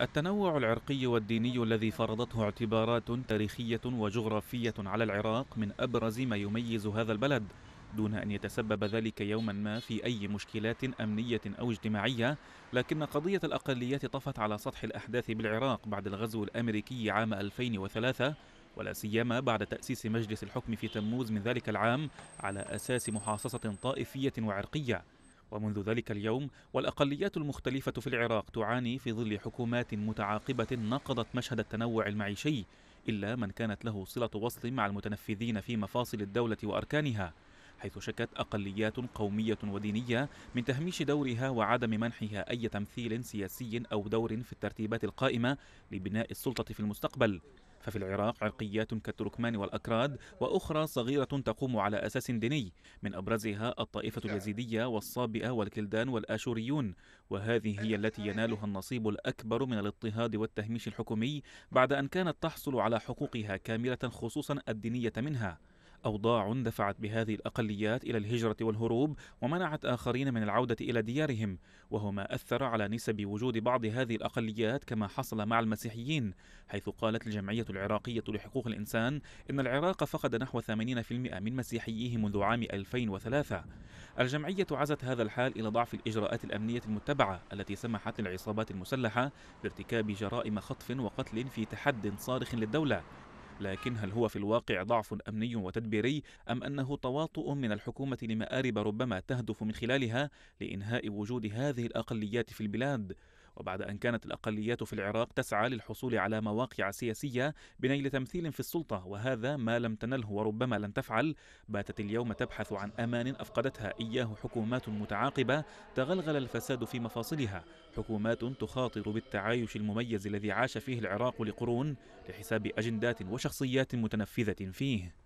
التنوع العرقي والديني الذي فرضته اعتبارات تاريخية وجغرافية على العراق من أبرز ما يميز هذا البلد دون أن يتسبب ذلك يوما ما في أي مشكلات أمنية أو اجتماعية. لكن قضية الأقليات طفت على سطح الأحداث بالعراق بعد الغزو الأمريكي عام 2003 ولا سيما بعد تأسيس مجلس الحكم في تموز من ذلك العام على أساس محاصصة طائفية وعرقية. ومنذ ذلك اليوم والأقليات المختلفة في العراق تعاني في ظل حكومات متعاقبة نقضت مشهد التنوع المعيشي إلا من كانت له صلة وصل مع المتنفذين في مفاصل الدولة وأركانها. حيث شكت أقليات قومية ودينية من تهميش دورها وعدم منحها أي تمثيل سياسي أو دور في الترتيبات القائمة لبناء السلطة في المستقبل. ففي العراق عرقيات كالتركمان والأكراد وأخرى صغيرة تقوم على أساس ديني من أبرزها الطائفة اليزيدية والصابئة والكلدان والآشوريون. وهذه هي التي ينالها النصيب الأكبر من الاضطهاد والتهميش الحكومي بعد أن كانت تحصل على حقوقها كاملة خصوصا الدينية منها. أوضاع دفعت بهذه الأقليات إلى الهجرة والهروب ومنعت آخرين من العودة إلى ديارهم وهو ما أثر على نسب وجود بعض هذه الأقليات كما حصل مع المسيحيين حيث قالت الجمعية العراقية لحقوق الإنسان إن العراق فقد نحو 80% من مسيحييه منذ عام 2003 الجمعية عزت هذا الحال إلى ضعف الإجراءات الأمنية المتبعة التي سمحت للعصابات المسلحة بارتكاب جرائم خطف وقتل في تحد صارخ للدولة لكن هل هو في الواقع ضعف أمني وتدبيري أم أنه تواطؤ من الحكومة لمآرب ربما تهدف من خلالها لإنهاء وجود هذه الأقليات في البلاد؟ وبعد أن كانت الأقليات في العراق تسعى للحصول على مواقع سياسية بنيل تمثيل في السلطة وهذا ما لم تنله وربما لن تفعل. باتت اليوم تبحث عن أمان أفقدتها إياه حكومات متعاقبة تغلغل الفساد في مفاصلها. حكومات تخاطر بالتعايش المميز الذي عاش فيه العراق لقرون لحساب أجندات وشخصيات متنفذة فيه.